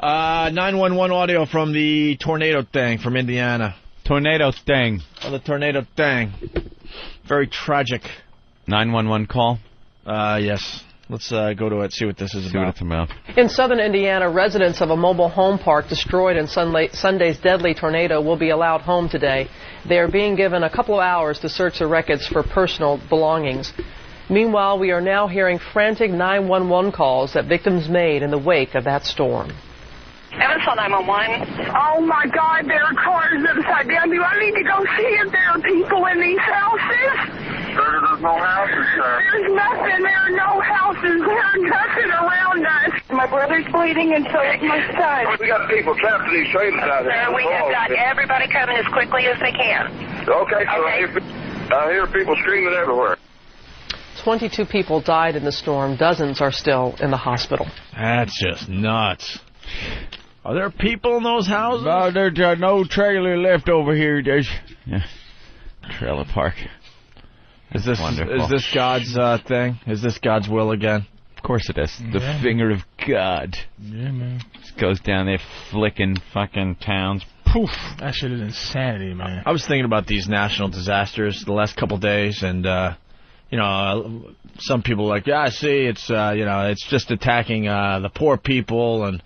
Uh, 911 audio from the tornado thing from Indiana. Tornado thing. Oh, the tornado thing. Very tragic. 911 call. Uh, yes. Let's uh, go to it, see what this is See what about. it's about. In southern Indiana, residents of a mobile home park destroyed in Sunday's deadly tornado will be allowed home today. They are being given a couple of hours to search the wreckage for personal belongings. Meanwhile, we are now hearing frantic 911 calls that victims made in the wake of that storm. Evansville 911. Oh my God, there are cars upside down. Do I need to go see if there are people in these houses? There's no houses, sir. There's nothing. There are no houses. There's nothing around us. My brother's bleeding and so is my son. We got people trapped in these trailers out there. Sir, we have oh, got everybody coming as quickly as they can. Okay, so I hear, I hear people screaming everywhere. 22 people died in the storm. Dozens are still in the hospital. That's just nuts. Are there people in those houses? No, there's uh, no trailer left over here. There's yeah. trailer park. Is this Wonderful. is this God's uh, thing? Is this God's will again? Of course it is. The Yeah. finger of God Yeah, man. just goes down there flicking fucking towns. Poof. That shit is insanity, man. I was thinking about these national disasters the last couple days, and uh, you know, uh, some people are like, yeah, I see, it's uh, you know, it's just attacking uh, the poor people and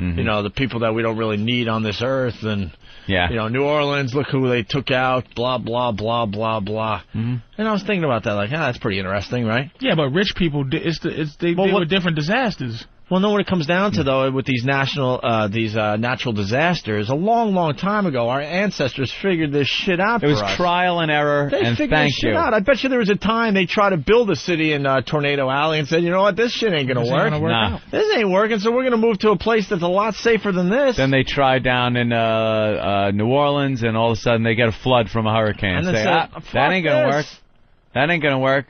Mhm. you know the people that we don't really need on this earth, and yeah. you know, New Orleans, look who they took out, blah blah blah blah blah. Mhm. And I was thinking about that, like, ah, that's pretty interesting, right? Yeah, but rich people, it's the, it's they Well, deal what- with different disasters. Well, no, what it comes down to though, with these national, uh, these uh, natural disasters, a long, long time ago, our ancestors figured this shit out It was us. trial and error, They and figured thank this shit you. out. I bet you there was a time they tried to build a city in uh, Tornado Alley and said, you know what, this shit ain't gonna This ain't work. gonna work Nah. This ain't working, so we're gonna move to a place that's a lot safer than this. Then they try down in uh, uh, New Orleans, and all of a sudden they get a flood from a hurricane. And they Say, said, "Ah, that ain't gonna this." work. That ain't gonna work.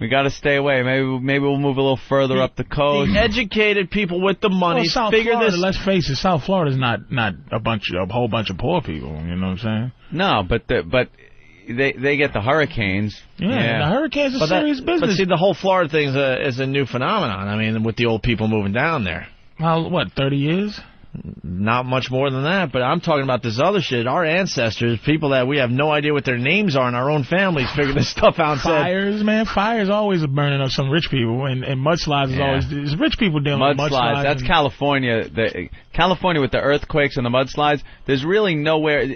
We got to stay away. Maybe maybe we'll move a little further up the coast. The educated people with the money Well, South figure Florida, this. let's face it, South Florida's not not a bunch of a whole bunch of poor people. You know what I'm saying? No, but the, but they they get the hurricanes. Yeah, the hurricanes are But, that- serious but business. see, the whole Florida thing is a, is a new phenomenon. I mean, with the old people moving down there. How what? Thirty years? Not much more than that, but I'm talking about this other shit. Our ancestors, people that we have no idea what their names are in our own families, figured this stuff out and said, Fires, man. Fires always are burning up some rich people, and, and mudslides is always it's rich people dealing with mudslides. mudslides. That's California. The California with the earthquakes and the mudslides. There's really nowhere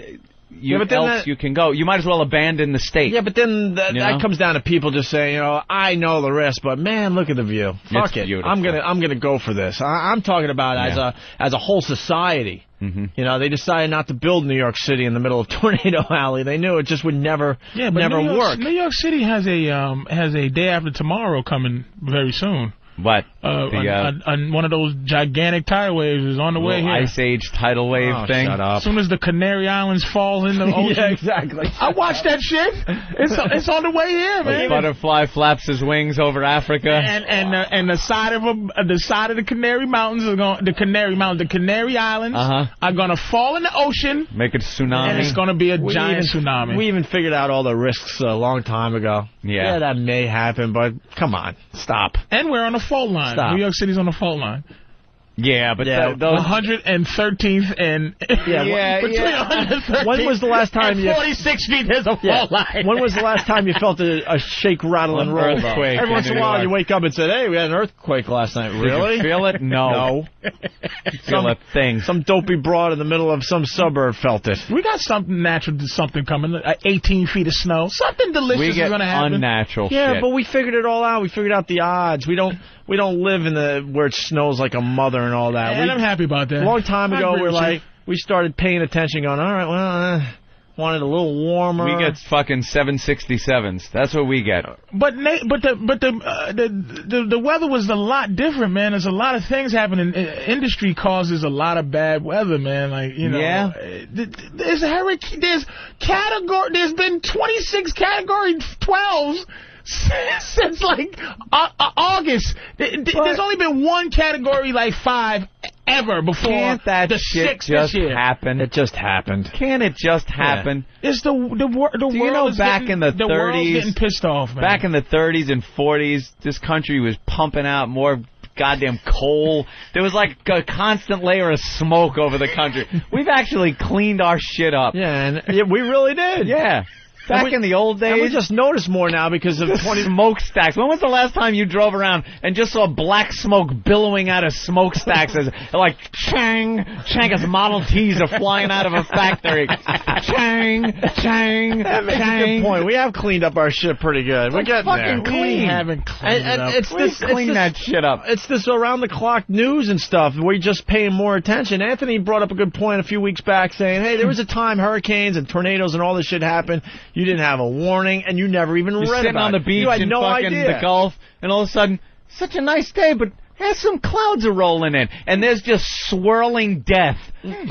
you, Yeah, but else that- you can go. You might as well abandon the state. Yeah, but then that, You that comes down to people just saying, you know, I know the risk, but man, look at the view. Fuck It's it. beautiful. I'm gonna I'm gonna go for this. I, I'm talking about as a as a whole society. Mhm. You know, they decided not to build New York City in the middle of Tornado Alley. They knew it just would never yeah, but never New York, work. New York City has a um has a day after tomorrow coming very soon. What? Uh, the on, uh, on, on one of those gigantic tidal waves is on the way here. ice age tidal wave Oh, thing. shut up. As soon as the Canary Islands fall in the ocean, yeah, exactly. I watched that shit. It's it's on the way here, A man. butterfly flaps his wings over Africa. and and uh, and the side of a, the side of the Canary Mountains are going the Canary Mountain the Canary Islands Uh-huh. are gonna fall in the ocean Make it a tsunami. and it's gonna be a We giant even, tsunami. We even figured out all the risks a long time ago. Yeah. that may happen, but come on, stop. and we're on the fault line. Stop. New York City's on the fault line. yeah, but Yeah, th- those 113th and Yeah, Yeah, between yeah. 113th When was the last time you- 46 feet there's a Yeah. fault line. When was the last time you felt a, a shake, rattle, and roll? Earthquake Every once in in a while, York. you wake up and say, "Hey, we had an earthquake last night." Did Really? you feel it? No. No. Feel Some- a thing. Some dopey broad in the middle of some suburb felt it. we got something natural, something coming. Uh, 18 feet of snow. Something delicious we is going to happen. unnatural Yeah, shit. but we figured it all out. We figured out the odds. We don't we don't live in the where it snows like a mother and all that. and we, I'm happy about that. a long time ago, we're with you. like we started paying attention, going, all right, well, uh, wanted a little warmer. we get fucking 767s. That's what we get. But na- but the but the, uh, the the the weather was a lot different, man. There's a lot of things happening. Industry causes a lot of bad weather, man. Like you know, Yeah. uh, th- th- there's hurricane, there's category, there's been 26 category 12s. Since like uh, uh, August, Th- th- there's only been one category like five ever before Can't that the shit six just this year. happen? It just happened. Can't it just happen? It's the the wor- the Do world you know is back getting- in the the world's 30s getting pissed off, man. Back in the 30s and 40s, this country was pumping out more goddamn coal. There was like a constant layer of smoke over the country. We've actually cleaned our shit up. Yeah, and yeah, we really did. Yeah. Back we- in the old And we just notice more now because of 20 smokestacks. When was the last time you drove around and just saw black smoke billowing out of smokestacks as like chang chang as Model Ts are flying out of a factory? chang chang That makes a chang. good point. We have cleaned up our shit pretty good. We're It's getting fucking there. clean. We haven't cleaned And, and it up. it's We this, it's clean this- that shit up. It's this around the clock news and stuff. We're just paying more attention. Anthony brought up a good point a few weeks back, saying, "Hey, there was a time hurricanes and tornadoes and all this shit happened. You didn't have a warning, and you never even You're read sitting about on the it. beach You had in no fucking idea. the Gulf, and all of a sudden, such a nice day, but has some clouds are rolling in, and there's just swirling death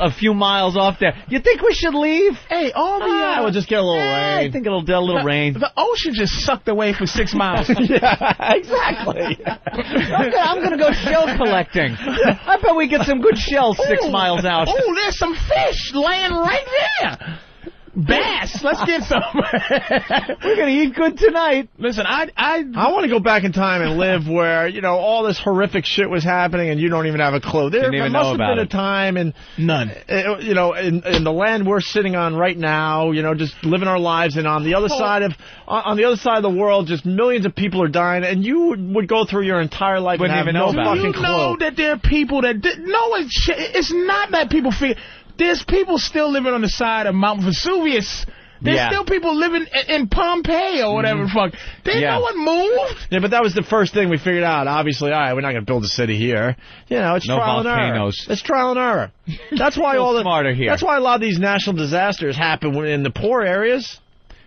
a few miles off there. You think we should leave? hey, all the uh, we'll just get a little Eh, I think it'll get a little the, rain. The ocean just sucked away for six miles. yeah, exactly. I'm gonna, I'm gonna go shell collecting. I bet we get some good shells six Ooh, miles out. Oh, there's some fish laying right there. Bass. Let's get some. We're gonna eat good tonight. Listen, I, I, I want to go back in time and live where you know all this horrific shit was happening, and you don't even have a clue. There, Didn't there must know have about been a time, and none. uh, you know, in, in the land we're sitting on right now, you know, just living our lives, and on the other side of on on the other side of the world, just millions of people are dying, and you would, would go through your entire life Wouldn't and have even no know about it. fucking you know clue. that there are people that di- no, it's it's not that people feel. There's people still living on the side of Mount Vesuvius. There's Yeah. still people living in, in Pompeii or whatever. the mm-hmm. Fuck, they Yeah. no one moved. Yeah, but that was the first thing we figured out. Obviously, all right, we're not going to build a city here. You know, it's No trial and volcanoes. error. It's trial and error. That's why Feel all the smarter here. That's why a lot of these national disasters happen in the poor areas.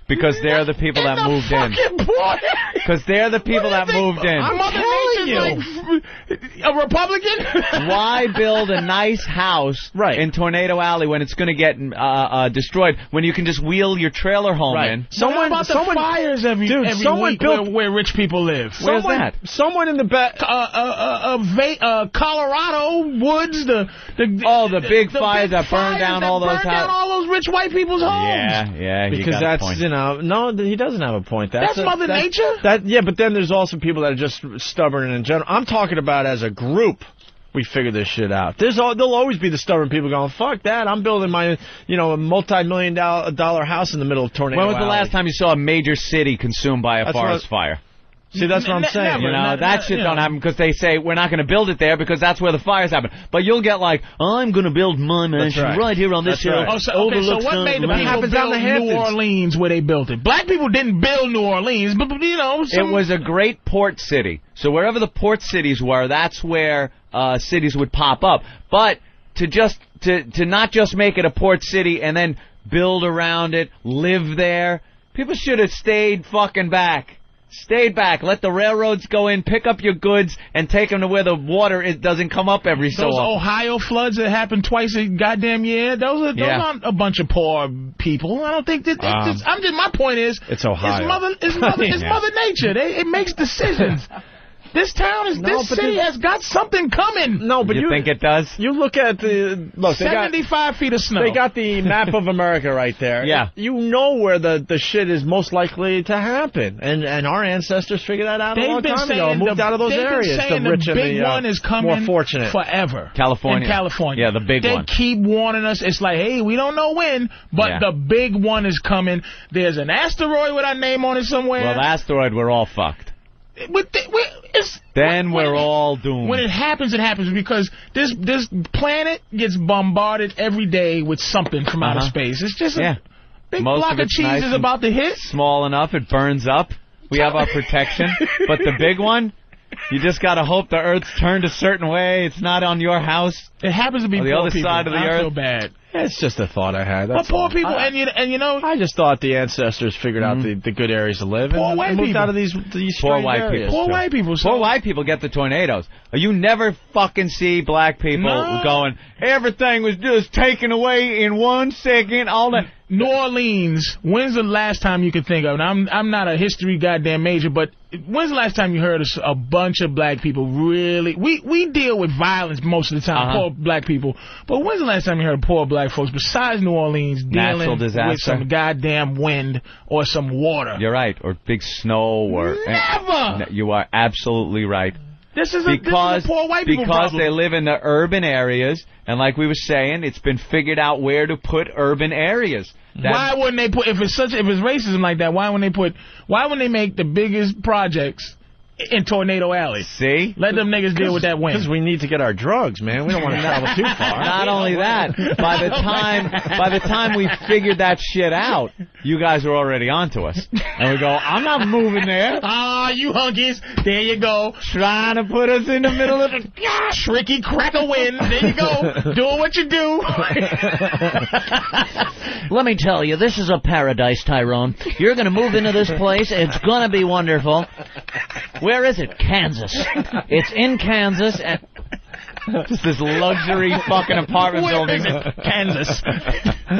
Because they're the people in that the moved in. fucking poor area. Because they're the people that moved in. I'm Mother telling Nature's like f- a Republican. Why build a nice house Right. in Tornado Alley when it's going to get uh, uh, destroyed when you can just wheel your trailer home Right. in? Someone about the someone- fires every Dude, every someone week built- where, where rich people live. Where's someone, that? Someone in the back. uh, uh, uh, uh, Va- uh, Colorado woods, the the Oh, the big fires big that burned down that all those burned down all those rich white people's homes. Yeah, yeah, you Because got a that's point. You know no he doesn't have a point. That's, That's Mother that- Nature? That yeah, but then there's also people that are just stubborn and in general. I'm talking about as a group. We figure this shit out. There's al- there'll always be the stubborn people going, "Fuck that! I'm building my you know a multi-million dollar dollar house in the middle of tornado." when was the Alley." last time you saw a major city consumed by a That's forest what- fire? See, that's what I'm saying. never. You know, not- that not- shit you don't happen because they say we're not going to build it there because that's where the fires happen. But you'll get like, I'm going to build my mansion right. here on this That's hill. right. Oh, so, okay, so what made the people happens down build the New Orleans where they built it? Black people didn't build New Orleans, but, but, you know, It was a great port city. So wherever the port cities were, that's where uh, cities would pop up. But to just to to not just make it a port city and then build around it, live there, people should have stayed fucking back. Stayed back. Let the railroads go in, pick up your goods, and take them to where the water is, doesn't come up every so often. those. Ohio floods that happened twice a goddamn year. Those are those Yeah. aren't a bunch of poor people. I don't think that. that- Um, I'm just my point is It's Ohio. It's mother. It's mother. It's Yeah. Mother Nature. They, it makes decisions. This town is. No, this city this- has got something coming. no, but you, you, think it does? you look at the look. They got, Seventy-five feet of snow. They got the map of America right there. Yeah. You know where the, the shit is most likely to happen. And and our ancestors figured that out a They've long been time saying ago and moved the, out of those areas. The rich the and big the uh, one is coming more fortunate. forever. California. In California. Yeah, the big they one. They keep warning us. It's like, hey, we don't know when, but Yeah. the big one is coming. There's an asteroid with our name on it somewhere. Well, the asteroid, we're all fucked. With, it's, Then when we're it- all doomed. When it happens, it happens because this this planet gets bombarded every day with something from outer Uh-huh. space. It's just Yeah. a big Most block of of, cheese nice is about to hit. small enough, it burns up. We have our protection. but the big one, you just gotta hope the Earth's turned a certain way. It's not on your house. It happens to be On the other people. side of the I earth. feel bad. It's just a thought I had. But That's poor all. people, I, and you and you know, I just thought the ancestors figured out mm-hmm. the, the good areas to live Poor and, white and moved people. out of these these Poor white areas. people. poor too. white people. So Poor white people get the tornadoes. You never fucking see black people No. going, everything was just taken away in one second, all that. New Orleans. When's the last time you could think of? And I'm I'm not a history goddamn major, but when's the last time you heard of a bunch of black people really? We we deal with violence most of the time, Uh-huh. poor black people. But when's the last time you heard poor black folks besides New Orleans dealing with some goddamn wind or some water? You're right. Or big snow or. Never. You are absolutely right. This is a, this is a because poor white people because problem. they live in the urban areas, and like we were saying, it's been figured out where to put urban areas. That- why wouldn't they put if it's such if it's racism like that? Why wouldn't they put? Why wouldn't they make the biggest projects in Tornado Alley? See? Let them niggas deal with that wind. Because we need to get our drugs, man. We don't want to travel too far. Not only that, by the time by the time we figured that shit out, you guys were already onto us, and we go, I'm not moving there. Ah, you hunkies! There you go. Trying to put us in the middle of the. Tricky cracker wind. There you go. Doing what you do. Let me tell you, this is a paradise, Tyrone. You're going to move into this place. It's going to be wonderful. Where is it? Kansas. It's in Kansas. And Just this luxury fucking apartment Where building. is it? Kansas.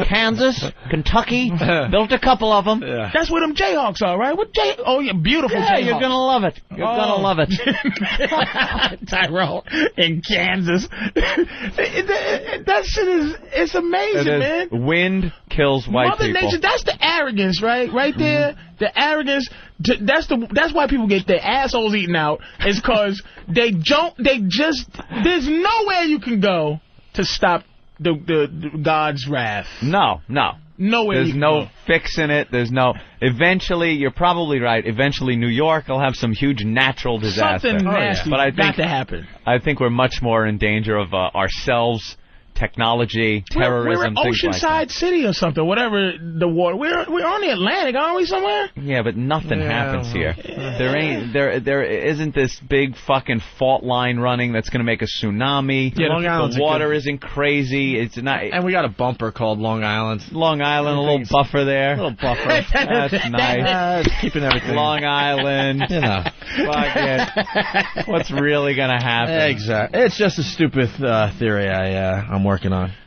Kansas, Kentucky, built a couple of them. Yeah. That's where them Jayhawks are, right? What Jay? Oh, yeah, beautiful Yeah, Jayhawks. you're going to love it. You're going to Oh. love it. Tyrone in Kansas. that shit is it's amazing, It man. Wind kills white Mother people. Nature, that's the arrogance, right? Right there, the arrogance. That's the that's why people get their assholes eaten out. Is because they don't. They just there's nowhere you can go to stop the the, the God's wrath. No, no. Nowhere. There's no go. fixing it. There's no. Eventually, you're probably right. Eventually, New York will have some huge natural disaster. something nasty. But I got think to happen. I think we're much more in danger of uh, ourselves, technology, terrorism. We're- terrorism, we're, things like Oceanside City or something. Whatever the water. We're we're on the Atlantic, aren't we? Somewhere. Yeah, but nothing Yeah, happens well, here. There ain't there there isn't this big fucking fault line running that's going to make a tsunami. Yeah, Long Island's the water good- isn't crazy. It's not. And we got a bumper called Long Island. Long Island, a little buffer there. A little buffer. That's nice. Uh, it's keeping everything. Long Island. You know. Fuck it. What's really gonna happen? Exactly. It's just a stupid uh, theory I uh, I'm working on.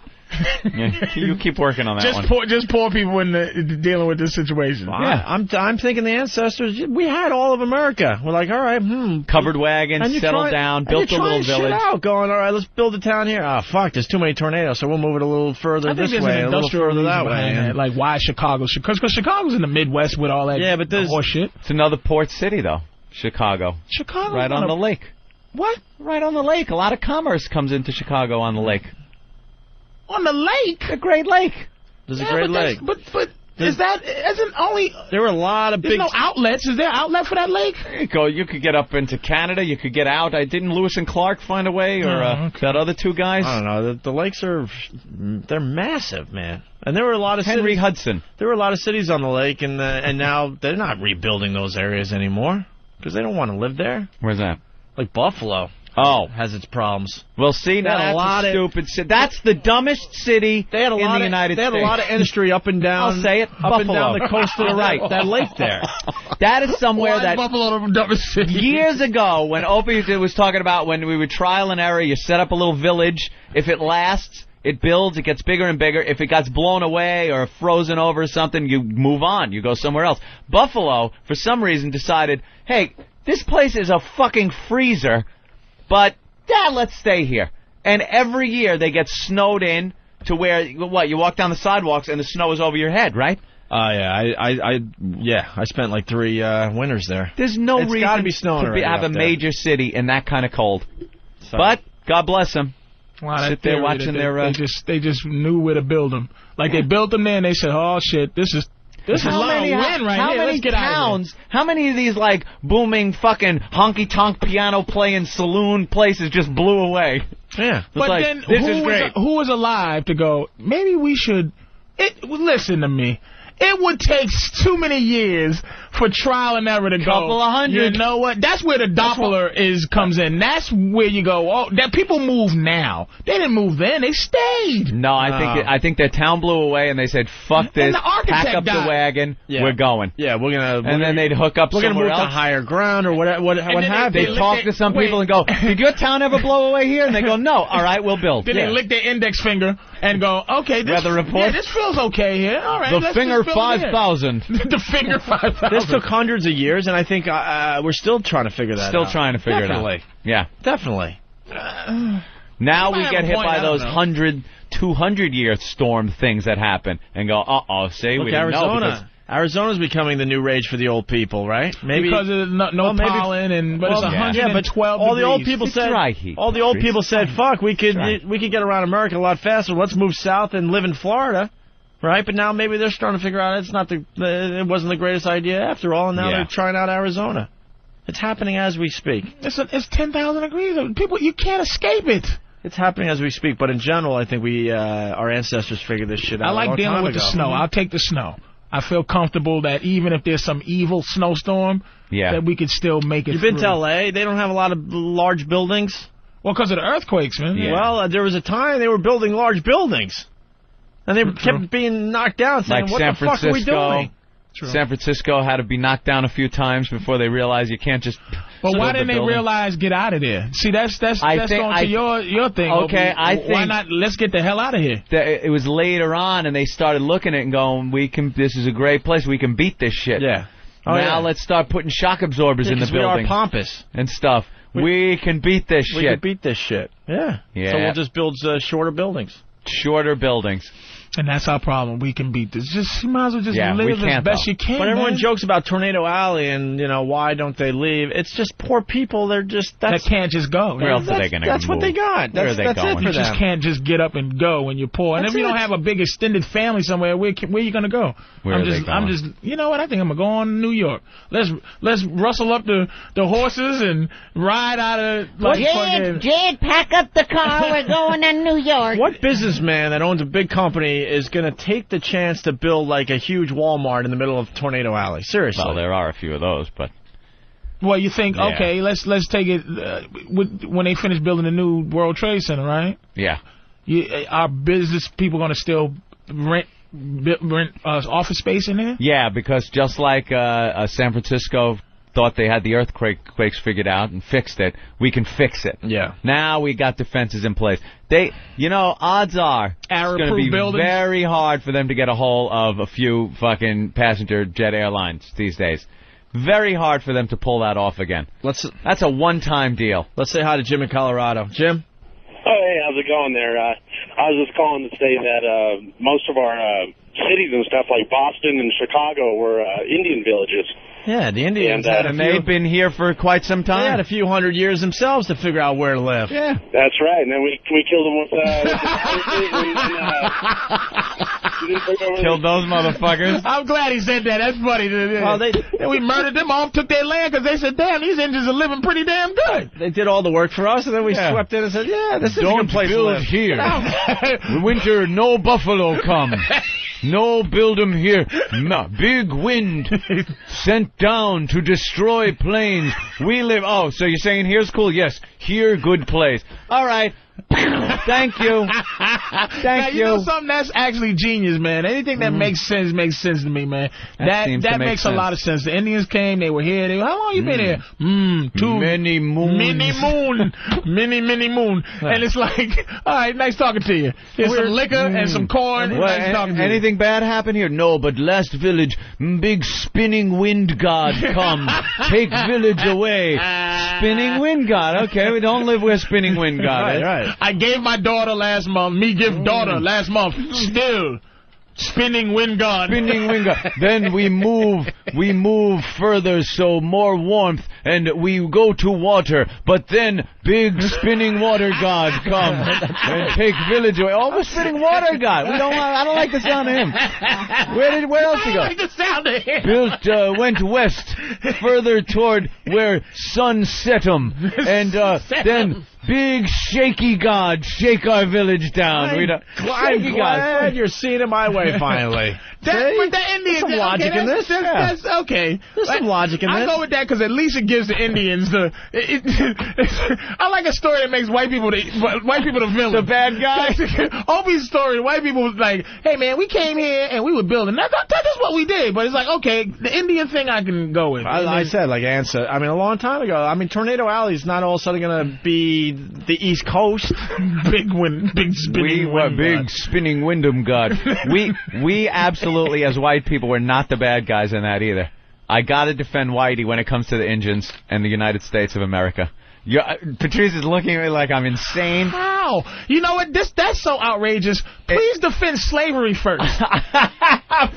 Yeah, you keep working on that Just one. poor, just poor people in the dealing with this situation. Yeah, I'm I'm thinking the ancestors. We had all of America. We're like, all right, hmm. Covered wagon, And settled try- down, and built a little trying shit village. out, going, all right, let's build a town here. Oh fuck, there's too many tornadoes, so we'll move it a little further I think this there's way, an a little industrial further that reason way. behind and- that. Like why Chicago? Because Chicago's in the Midwest with all that Yeah, but there's- horse shit. It's another port city, though. Chicago, Chicago right on the lake. what Right on the lake. A lot of commerce comes into Chicago on the lake. On the lake. The Great Lake. There's Yeah, a great but lake. But but is that isn't only There were a lot of there's big. no outlets? Is there outlet for that lake? There you go. You could get up into Canada. You could get out. I didn't Lewis and Clark find a way, or Oh, uh, okay. that other two guys. I don't know. The, the lakes are they're massive, man. And there were a lot of Henry cities, Hudson. there were a lot of cities on the lake, and uh, and now they're not rebuilding those areas anymore because they don't want to live there. Where's that? Like Buffalo Oh, has its problems. well, see, now had a that's lot a of- stupid city. That's the dumbest city They had a in lot the of United they had States. a lot of industry up and down. I'll say it, up and down the coast to the right. That lake there. That is somewhere Why that is Buffalo the dumbest city? years ago when Opie was talking about when we would trial and error, you set up a little village. If it lasts, it builds, it gets bigger and bigger. If it gets blown away or frozen over or something, you move on. You go somewhere else. Buffalo, for some reason, decided, hey, this place is a fucking freezer, but yeah, let's stay here. And every year they get snowed in to where what you walk down the sidewalks and the snow is over your head, right? Oh yeah, I, I, I, yeah, I spent like three uh, winters there. There's no It's reason gotta be snowing to be, have a up there. major city in that kind of cold. So- But God bless them. Wow, Sit there theory watching they, their, uh, They just they just knew where to build them. Like they built them there, and they said, "Oh shit, this is this is how lot many, of right how here. many Let's get out of here." towns? How many of these like booming fucking honky tonk piano playing saloon places just blew away? yeah. But like, then who is was- who was alive to go? Maybe we should. It listen to me. It would take too many years for trial and error to go. Couple of hundred. You know what? That's where the Doppler is comes in. That's where you go. Oh, that people move now. They didn't move then. They stayed. No, I think No. I think their town blew away and they said, "Fuck this, the architect pack up the wagon, Yeah. we're going." Yeah, we're gonna. And then they'd hook up we're gonna somewhere move to higher ground or whatever. What, what then have they- They you? they- talk to some Wait. people and go, "Did your town ever blow away here?" And they go, "No." All right, we'll build. Then Yeah. they lick their index finger and go, okay, this, Yeah, this feels okay here. All right, the let's finger just build five here. thousand. the finger five thousand. This took hundreds of years, and I think uh, uh, we're still trying to figure that Still out. Still trying to figure Definitely. it out. Yeah. Definitely. Now we get hit point, by those know. hundred, two hundred year storm things that happen and go, uh oh, see, Look, we didn't know Arizona. because Arizona's becoming the new rage for the old people, right? Maybe because of no, no Well, maybe- pollen and but Well, it's yeah. 112 all the old people It's said dry heat. all the old Chris. people said fuck we could we could get around America a lot faster let's move south and live in Florida right but now maybe they're starting to figure out it's not the it wasn't the greatest idea after all and now Yeah. they're trying out Arizona it's happening as we speak It's a, it's 10,000 degrees. People, you can't escape it. it's happening as we speak but in general I think we uh, our ancestors figured this shit out I like long dealing time with the ago. snow. I'll take the snow. I feel comfortable that even if there's some evil snowstorm, Yeah. that we could still make it. You've been through. to L.A. They don't have a lot of large buildings. Well, because of the earthquakes, man. Yeah. Well, uh, there was a time they were building large buildings, and they kept being knocked down. Saying, Like "What San the fuck are we Francisco. doing?" San Francisco had to be knocked down a few times before they realized you can't just. But why didn't they realize get out of there? See, that's that's I that's think- going I- to your your thing. Okay. I think Why not? Let's get the hell out of here. it was later on, and they started looking at it and going, "We can. This is a great place. We can beat this shit." Yeah. Oh, now yeah. let's start putting shock absorbers Yeah, in the 'cause we are building pompous. and stuff. We, can beat this shit. We shit. could beat this shit. Yeah. Yeah. So we'll just build uh, shorter buildings. Shorter buildings. And that's our problem. We can beat this. Just you might as well just Yeah, we live as can't, best though. you can. But everyone man. jokes about Tornado Alley and you know why don't they leave? It's just poor people. They're just that can't just go. Where else are they going to go? that's what they got. Where are they that's going? it for You them. just can't just get up and go when you're poor. And That's if you it. don't have a big extended family somewhere, where can, where you gonna go? Where I'm are they just, I'm just, you know what? I think I'm gonna go on to New York. Let's let's rustle up the the horses and ride out of like Jed, fucking. Jed, pack up the car. We're going to New York. What businessman that owns a big company is going to take the chance to build like a huge Walmart in the middle of Tornado Alley? Seriously. Well, there are a few of those, but Well, you think Yeah. okay? Let's let's take it uh, with, when they finish building the new World Trade Center, right? yeah. You, uh, are business people gonna still rent rent uh, office space in there? Yeah, because just like uh, uh, San Francisco thought they had the earthquakes figured out and fixed it, we can fix it. Yeah. Now we got defenses in place. They, you know, odds are it's going to be buildings? very hard for them to get a hold of a few fucking passenger jet airlines these days. Very hard for them to pull that off again. Let's That's a one-time deal. let's say hi to Jim in Colorado. Jim. Oh, hey, how's it going there? Uh, I was just calling to say that uh, most of our uh, cities and stuff like Boston and Chicago were uh, Indian villages. Yeah, the Indians And, uh, had a And few. they've been here for quite some time. They had a few hundred years themselves to figure out where to live. Yeah. That's right. And then we we killed them with, uh, with the we didn't, we didn't bring over Killed those motherfuckers. I'm glad he said that. That's funny. Well, they- and we murdered them all, took their land because they said, "Damn, these Indians are living pretty damn good." They did all the work for us, and then we Yeah. swept in and said, "Yeah, this is a Don't good place to build live." here. Get out. Winter, no buffalo come. No build 'em here. Ma- big wind sent down to destroy planes. We live. Oh, so you're saying here's cool? Yes, here good place. All right. Thank you. now, Thank you know you. something that's actually genius, man. Anything that makes sense makes sense to me, man. That That that, make makes sense. a lot of sense. The Indians came, they were here. They, how long you been here? Mm, two Many moons. Mini moon, mini mini moon, and it's like, all right, nice talking to you. Here's some liquor and some corn. What, nice talking to you. anything bad happen here? No, but last village, mm, big spinning wind god come. Take village away. Spinning wind god. Okay, we don't live where spinning wind god Right, is. right. I gave my daughter last month. Me give daughter last month. Still spinning wind gun. spinning wind god. Then we move, we move further, so more warmth, and we go to water. But then big spinning water god come and take village away. Oh, we're spinning water god. We don't. Want, I don't like the sound of him. Where did? Where else I he go? like the sound of him. built uh, went west further toward where sun set 'em, and uh, then big shaky god shake our village down. we don't, I'm shaky glad god. you're seeing it my way finally. That, but the Indians, There's some logic okay, in this. That's, Yeah. that's okay. There's some logic in I this. go with that because at least it gives the Indians the. It, it, I like a story that makes white people the white people the villain. The bad guy? Opie's story. White people was like, "Hey man, we came here and we were building. That, that, that is what we did." But it's like, okay, the Indian thing I can go with. I, I said, like said, I mean, a long time ago. I mean, Tornado Alley is not all of a sudden going to be the East Coast. big wind, big spinning We were wind big god. spinning windham god. we we absolutely as white people were not the bad guys in that either. I gotta defend Whitey when it comes to the Indians and the United States of America. You uh, Patrice is looking at me like I'm insane. How? You know what? This that's so outrageous. Please defend slavery first.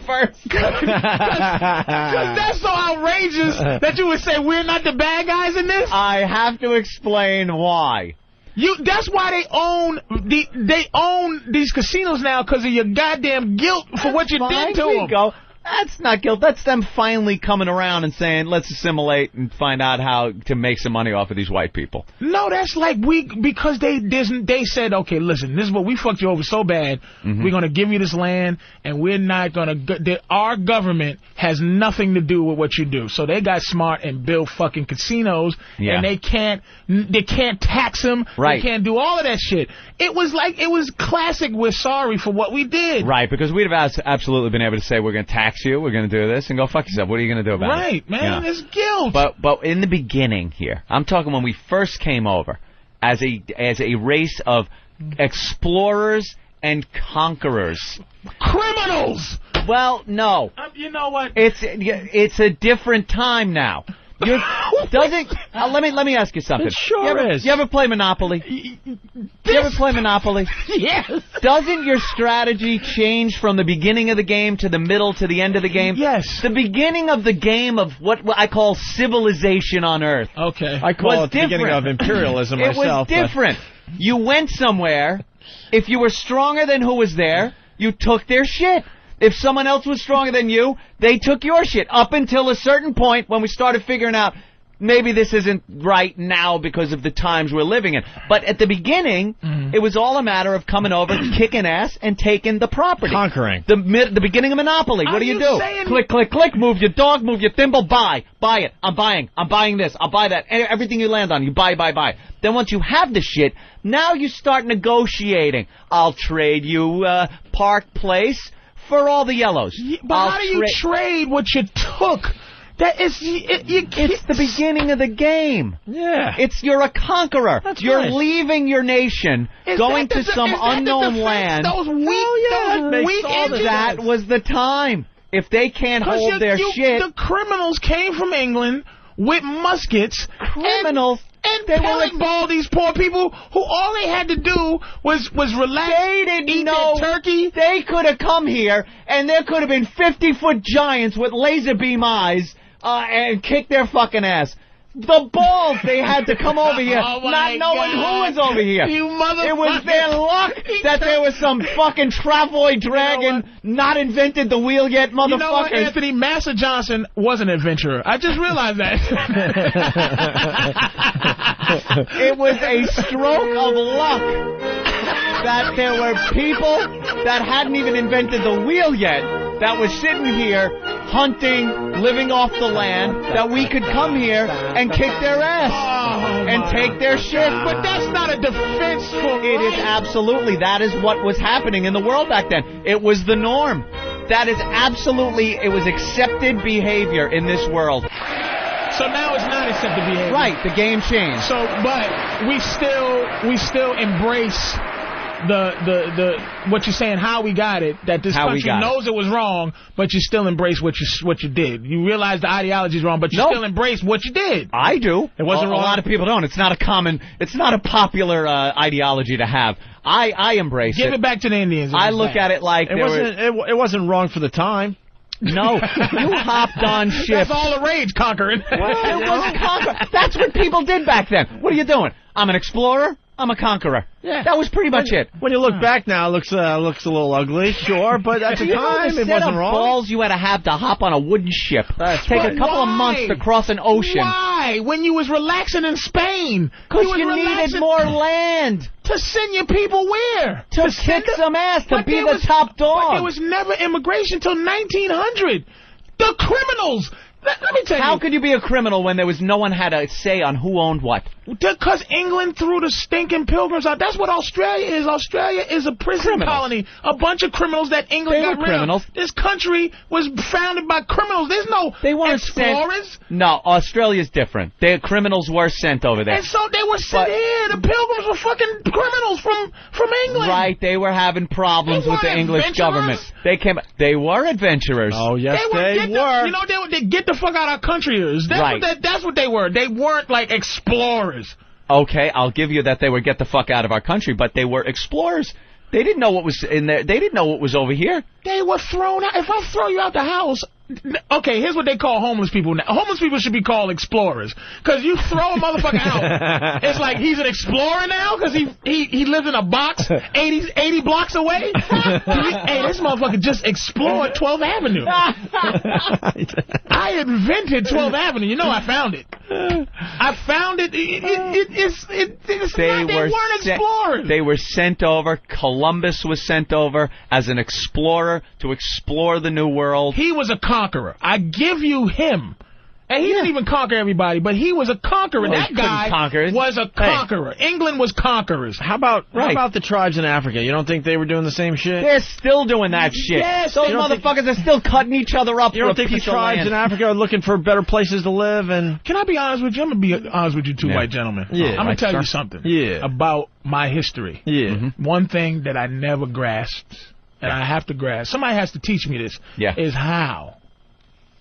First. Because that's so outrageous that you would say we're not the bad guys in this. I have to explain why. You that's why they own the they own these casinos now because of your goddamn guilt for what you did to them. go. That's not guilt. That's them finally coming around and saying, let's assimilate and find out how to make some money off of these white people. No, that's like we because they didn't. They said, okay, listen, this is what we fucked you over so bad. Mm-hmm. We're gonna give you this land, and we're not gonna. go- our government has nothing to do with what you do. So they got smart and built fucking casinos, Yeah. and they can't. They can't tax them. Right. They can't do all of that shit. It was like it was classic. We're sorry for what we did. Right, because we'd have absolutely been able to say, we're going to tax you, we're going to do this, and go fuck yourself. What are you going to do about it? Right, man. It's guilt. But but in the beginning here, I'm talking when we first came over as a as a race of explorers and conquerors. Criminals. Well, no, Um, you know what? it's it's a different time now. You're, doesn't uh, let me let me ask you something. It sure you ever, is. You ever play Monopoly? You ever play Monopoly? yes. Doesn't your strategy change from the beginning of the game to the middle to the end of the game? Yes. The beginning of the game of what I call civilization on Earth. Okay. I call was it the beginning of imperialism it myself. was but- different. You went somewhere. If you were stronger than who was there, you took their shit. If someone else was stronger than you, they took your shit. Up until a certain point when we started figuring out maybe this isn't right now because of the times we're living in. But at the beginning, Mm-hmm. it was all a matter of coming over, kicking ass, and taking the property. Conquering. The the beginning of Monopoly. What Are do you, you do? saying- Click, click, click. Move your dog. Move your thimble. Buy, buy it. I'm buying. I'm buying this. I'll buy that. Everything you land on, you buy, buy, buy. Then once you have the shit, now you start negotiating. I'll trade you uh, Park Place for all the yellows. But I'll how do you tra- trade what you took? That is, you It's the beginning of the game. Yeah. It's you're a conqueror. That's you're right. leaving your nation, Is going to some is unknown land. Those weak, oh, yeah, those makes weak engines. that was the time. If they can't hold you- their you- shit, The criminals came from England with muskets. criminals. And, They and were pellet ball these poor people who all they had to do was was relax, They didn't eat know their turkey. They could have come here, and there could have been 50 foot giants with laser beam eyes uh, and kick their fucking ass. The balls they had to come over here, Oh, not knowing who was over here. You motherfucker. It was their luck that there was some fucking travoid dragon not invented the wheel yet, You know what. Anthony? Massa Johnson was an adventurer. I just realized that. It was a stroke of luck that there were people that hadn't even invented the wheel yet that was sitting here hunting, living off the land, that we could come here and kick their ass Oh, and take their shit. But that's not a defense for It is absolutely, that is what was happening in the world back then. It was the norm. That is absolutely, it was accepted behavior in this world. So now it's not accepted behavior. Right, the game changed. So, but we still we still embrace the the the what you're saying, how we got it. That this How country got it. knows it. was wrong, but you still embrace what you what you did. You realize the ideology is wrong, but you Nope. still embrace what you did. I do. It wasn't a, wrong? A lot of people don't. It's not a common. It's not a popular uh, ideology to have. I I embrace Give it. Give it back to the Indians. I look bad. at it like It wasn't. It, it wasn't wrong for the time. no. You hopped on ships. That's all the rage, conquering. It was conquer. That's what people did back then. What are you doing? I'm an explorer. I'm a conqueror. Yeah. That was pretty much it. When you look back now, it looks uh, looks a little ugly, sure, but at the Do you know time the it wasn't of wrong. balls you had to have to hop on a wooden ship, That's take a right. couple of months to cross an ocean, Why? When you was relaxing in Spain, because was you needed more land to send your people where to send kick them- some ass, to But be the was- top But dog. there was never immigration till 1900. The criminals. Let, let me tell How you. could you be a criminal when there was no one had a say on who owned what? Because England threw the stinking pilgrims out. That's what Australia is. Australia is a prison Criminals. colony. A bunch of criminals that England They got were rid of. criminals. This country was founded by criminals. There's no They weren't sent- explorers. No, Australia's different. The criminals were sent over there. And so they were sent But- here. The pilgrims were fucking criminals from, from England. Right, they were having problems They with the English government. They came. They were adventurers. Oh yes, They were, they get the- you know, they, were- they get the fuck out our country. Is. That's, Right. what they, that's what they were. They weren't like explorers. okay, I'll give you that they were get the fuck out of our country, but they were explorers. They didn't know what was in there. They didn't know what was over here. They were thrown out. If I throw you out the house, okay, here's what they call homeless people now. Homeless people should be called explorers. Because you throw a motherfucker out, it's like he's an explorer now because he, he, he lives in a box 80, 80 blocks away. hey, this motherfucker just explored 12th Avenue. I invented 12th Avenue. You know I found it. I found it. It, it, it it's, it, it's They not, they were weren't explorers. They were sent over. Columbus was sent over as an explorer to explore the New World. He was a conqueror. I give you him. And he didn't even conquer everybody, but he was a conqueror. Well, that guy conquer was a Hey. conqueror. England was conquerors. How about how about the tribes in Africa? You don't think they were doing the same shit? They're still doing that shit. Yes, Those you don't think- motherfuckers are still cutting each other up You don't a think the tribes land. in Africa are looking for better places to live and Can I be honest with you? I'm gonna be honest with you, two Yeah. white gentlemen. Yeah. I'm gonna Right, tell sir. you something. Yeah. About my history. yeah. Mm-hmm. One thing that I never grasped, and I have to grasp. Somebody has to teach me this. Yeah. Is how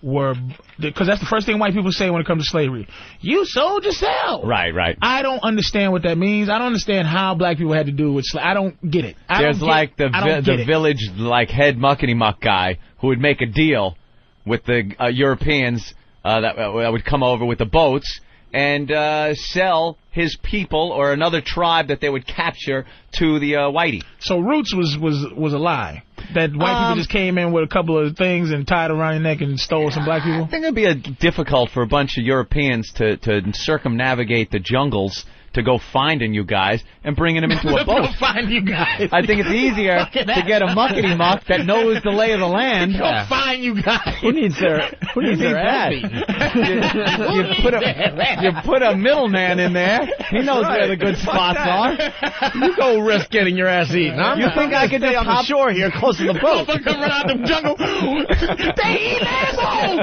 were because that's the first thing white people say when it comes to slavery. You sold yourself. Right, right. I don't understand what that means. I don't understand how black people had to do with slavery. I don't get it. I There's like the vi- the it. village like head muckety muck guy who would make a deal with the uh, Europeans uh, that, uh, would come over with the boats and uh, sell his people or another tribe that they would capture to the uh, whitey. So Roots was was was a lie. That white Um, people just came in with a couple of things and tied around your neck and stole some black people? I think it'd be a, difficult for a bunch of Europeans to, to circumnavigate the jungles to go finding you guys and bringing them into a boat. Go find you guys. I think it's easier to get a muckety muck that knows the lay of the land. Go find you guys. Who needs their Who needs their ass? you, you put a you put a middleman in there. He knows where the good spots are. You go risk getting your ass eaten. I'm, You think I could stay on the shore here, close to the boat? Motherfucker run out of the jungle. they eat assholes.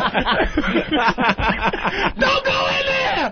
Don't go in there.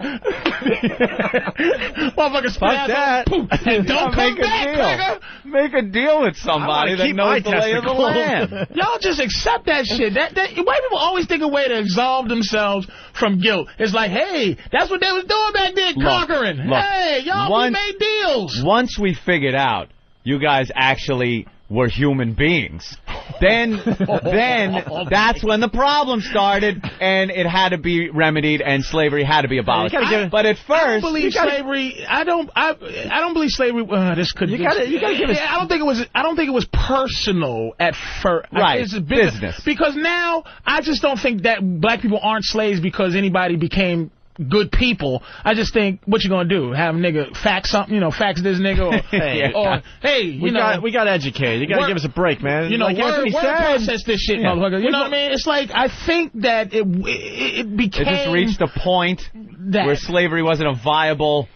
Motherfucker spit Fuck that. And don't come make a back, deal. nigga. Make a deal with somebody that knows the lay of the land. Y'all just accept that shit. That, that white people always think a way to absolve themselves from guilt. It's like, hey, that's what they was doing back then, Look, conquering. look, hey, y'all once- we made deals. Once we figured out you guys actually were human beings, then then that's when the problem started, and it had to be remedied, and slavery had to be abolished. gotta give- but at I don't first, believe gotta- slavery. I don't. I. I don't believe slavery. Uh, this could. You gotta- you gotta give us- I don't think it was. I don't think it was personal at first. Right, It's business. business. Because now I just don't think that black people aren't slaves because anybody became good people. I just think what you gonna do? Have a nigga fax something? You know, fax this nigga or Hey. or hey, you We know. got we got educated. You got to Word- give us a break, man. you know, like word, word process this shit, Yeah. motherfucker. You We know what I mean? It's like I think that it it, it became it just reached a point that where slavery wasn't a viable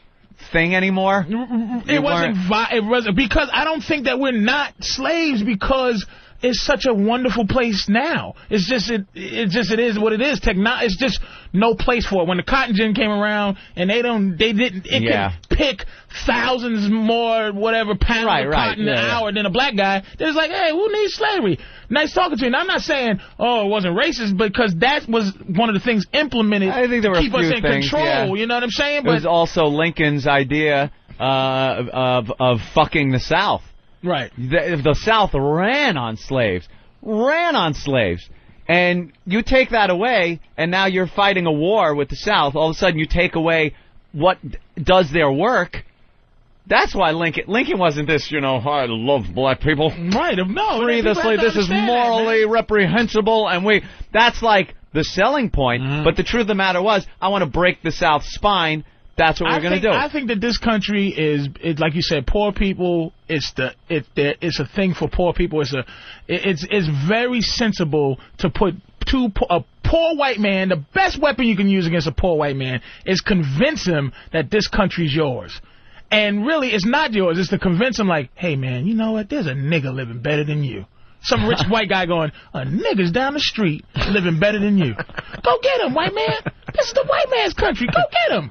thing anymore. it wasn't it wasn't because I don't think that we're not slaves because it's such a wonderful place now. It's just it it just it is what it is. Techno it's just no place for it. When the cotton gin came around and they don't they didn't it Yeah. could pick thousands more whatever pounds Right, of right. cotton Yeah, an yeah. hour than a black guy. They're just like, hey, who needs slavery? Nice talking to you. And I'm not saying, oh, it wasn't racist, because that was one of the things implemented I think there to were a keep us in things, control. You know what I'm saying? It was also Lincoln's idea uh, of of fucking the South. Right. The, the South ran on slaves, ran on slaves. And you take that away, and now you're fighting a war with the South. All of a sudden, you take away what d- does their work. That's why Lincoln Lincoln wasn't this, you know, I love black people. Right. No. Free people this have way. to This is understand that, morally reprehensible, and we. That's like the selling point. Mm-hmm. But the truth of the matter was, I want to break the South's spine. That's what we're going to do. I think that this country is, it, like you said, poor people. It's the it there- it's a thing for poor people. It's a it, it's it's very sensible to put two a poor white man. The best weapon you can use against a poor white man is convince him that this country's yours. And really, it's not yours. It's to convince him, like, hey man, you know what? There's a nigga living better than you. Some rich white guy going, a nigga's down the street living better than you. Go get him, white man. This is the white man's country. Go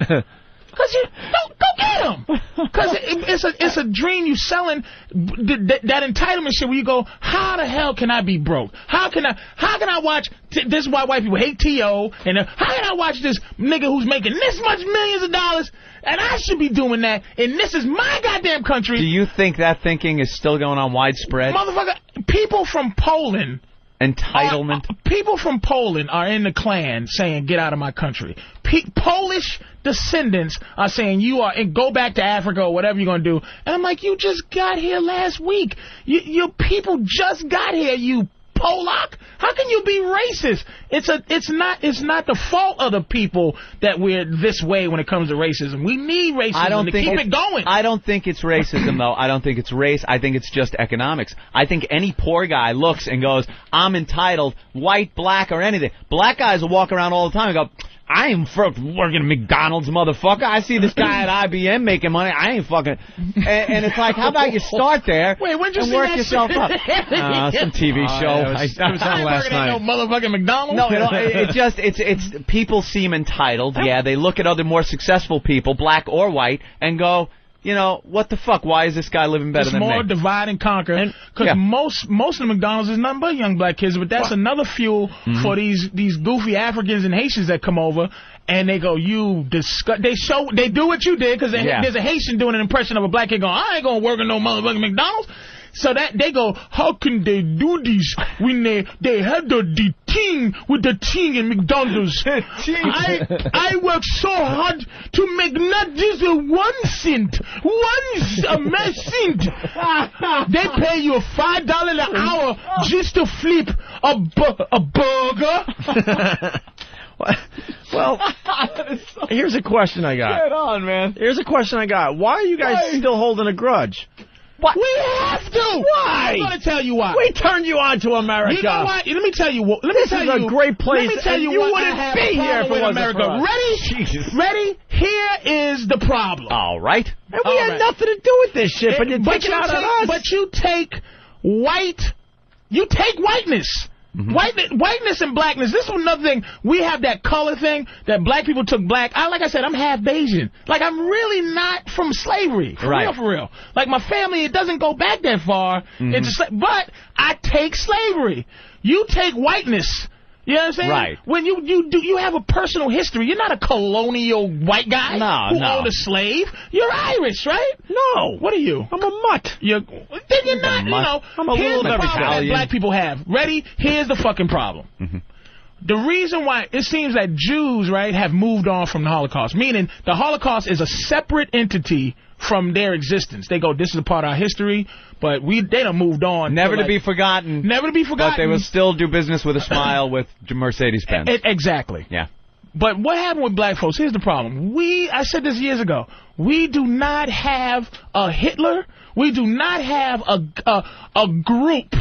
get him. Cause you no, go get them. Cause it, it's a it's a dream you selling th- th- that entitlement shit where you go, how the hell can I be broke? How can I how can I watch? T- this is why white people hate To and uh, how can I watch this nigga who's making this much millions of dollars and I should be doing that and this is my goddamn country. Do you think that thinking is still going on widespread? Motherfucker, people from Poland Entitlement. are- people from Poland are in the Klan saying, "Get out of my country." Pe- Polish descendants are saying, "You are and go back to Africa or whatever you're gonna do." And I'm like, "You just got here last week. You, your people just got here. You Polak. How can you be racist? It's a. It's not. It's not the fault of the people that we're this way when it comes to racism. We need racism I don't to think keep it- it going. I don't think it's racism though. I don't think it's race. I think it's just economics. I think any poor guy looks and goes, "I'm entitled, white, black, or anything." Black guys will walk around all the time and go. I ain't fucking working at McDonald's, motherfucker. I see this guy at IBM making money. I ain't fucking. And, and it's like, how about you start there Wait, when'd you and see work that yourself shit? up? Uh, some TV Oh, show. yeah, it was- I- it was on I ain't last working at night. no motherfucking McDonald's. no, it, it just it's it's people seem entitled. Yeah, they look at other more successful people, black or white, and go, you know, what the fuck? Why is this guy living better It's than more divide and conquer. Because yeah. most most of the McDonald's is nothing but young black kids. But that's another fuel Mm-hmm. for these these goofy Africans and Haitians that come over. And they go, you disgust. They show, they do what you did because Yeah. there's a Haitian doing an impression of a black kid going, I ain't gonna work at no motherfucking McDonald's. So that they go, how can they do this when they they had the, the thing with the thing in McDonald's? I I work so hard to make not just a one cent, one c- a mere cent. They pay you five dollar an hour just to flip a bu- a burger. Well, here's a question I got. Get on, man. Here's a question I got. Why are you guys Why? still holding a grudge? We have to. Why? I'm gonna tell you why. We turned you on to America. You know what? Let me tell you what. Let me This tell is a you. great place, Let me tell you, you what wouldn't be here if it America. Ready? Jesus. Ready? Here is the problem. All right. And we All had right. nothing to do with this shit, but you but take you out take. But you take white, you take whiteness. Mm-hmm. White, whiteness and blackness. This is another thing. We have that color thing that black people took black. I like I said, I'm half Bayesian. Like I'm really not from slavery. For Right. real, for real. Like my family, it doesn't go back that far. Mm-hmm. It's just, but I take slavery. You take whiteness. You know what I'm saying? Right. When you you do you have a personal history. You're not a colonial white guy No, who no. owned a slave. You're Irish, right? no. What are you? I'm a mutt. You're, then you're not, you know, I'm a here's little the bit problem that black people have. Ready? Here's the fucking problem. Mm-hmm. The reason why it seems that Jews, right, have moved on from the Holocaust, meaning the Holocaust is a separate entity from their existence. They go, this is a part of our history, but we they done moved on. Never to like- be forgotten. never to be forgotten. But they will still do business with a smile with Mercedes Benz. E- exactly. Yeah. But what happened with black folks? Here's the problem. We, I said this years ago. We do not have a Hitler. We do not have a a, a group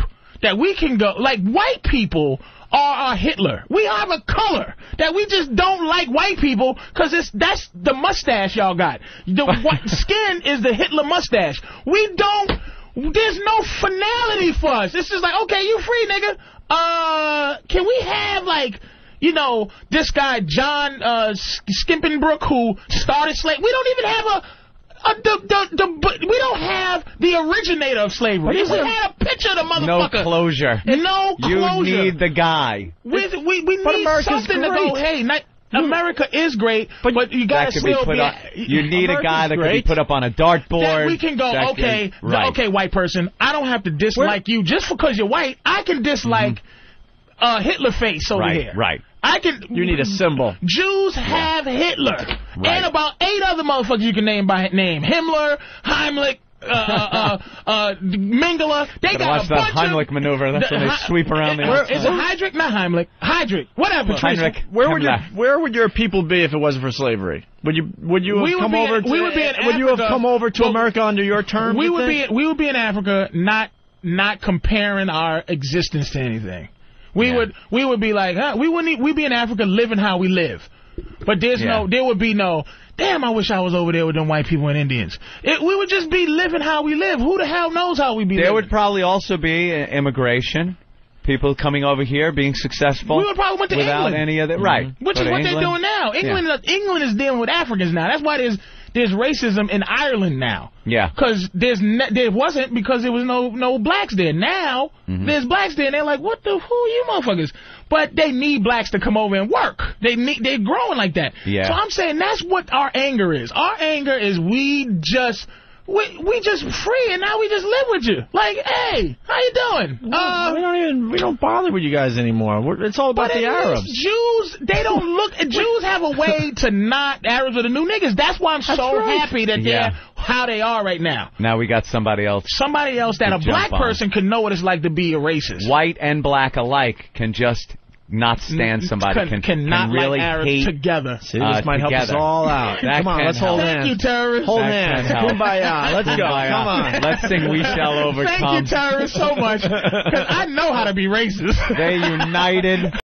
that we can go like white people are a Hitler. We have a color that we just don't like white people because it's that's the mustache y'all got. The white skin is the Hitler mustache. We don't. There's no finality for us. It's just like okay, you free nigga. Uh, can we have like you know, this guy John uh, Skimpenbrook who started slave. We don't even have a. Uh, a the, the, the, but we don't have the originator of slavery. If we had a picture of the motherfucker. No closure. no closure. You need the guy. we we, we But need America's something to go. Hey, not, America is great, but, you gotta could be be. on. You need a guy that could be put up on a dartboard. that we can go, that okay, can- right. okay, white person, I don't have to dislike you just because you're white. I can dislike mm-hmm. Uh, Hitler face over Right, here. right. I can. You need a symbol. Jews have Hitler and about eight other motherfuckers you can name by name: Himmler, Heimlich. Uh, uh, uh, uh, Mengele. They Gotta got watch a that bunch Heimlich of, maneuver. That's the- when they Hi- sweep around the Where- outside. Is it Heydrich? Not Heimlich. Heydrich. Whatever. Heinrich. Where would your Where would your people be if it wasn't for slavery? Would you Would you have We come be in- over? to, we would be in Would you have come over to but- America under your terms? we you would think? be we would be in Africa, not not comparing our existence to anything. We Yeah. would we would be like, huh? We wouldn't we'd be in Africa living how we live. But there's Yeah. no there would be no damn I wish I was over there with them white people and Indians. It, we would just be living how we live. Who the hell knows how we be There living? would probably also be uh, immigration. People coming over here being successful We would probably went to without England. any other right. Which Go is what they're doing now. England, England is dealing with Africans now. That's why there's there's racism in Ireland now. Yeah. Because there's ne- there wasn't because there was no no blacks there. Now Mm-hmm. there's blacks there, and they're like, what the who are you motherfuckers? But they need blacks to come over and work. They need they're growing like that. Yeah. So I'm saying that's what our anger is. Our anger is we just. We we just free and now we just live with you. Like, hey, how you doing? Uh, we don't even we don't bother with you guys anymore. We're, it's all about but the Arabs. Jews, they don't look. Jews have a way to not Arabs are the new niggas. That's why I'm so right. happy that Yeah. they're how they are right now. Now we got somebody else. Somebody else that a black on. person can know what it's like to be a racist. White and black alike can just not stand somebody. Can, Can, cannot can really like Arabs hate. together. See, this uh, might help us all out. That Come on, let's hold help. Thank hands. you, terrorists. Hold That hands. can help. Kumbaya. Let's go. Come on. Let's sing "We Shall Overcome." Thank you, terrorists, so much. Because I know how to be racist. They united.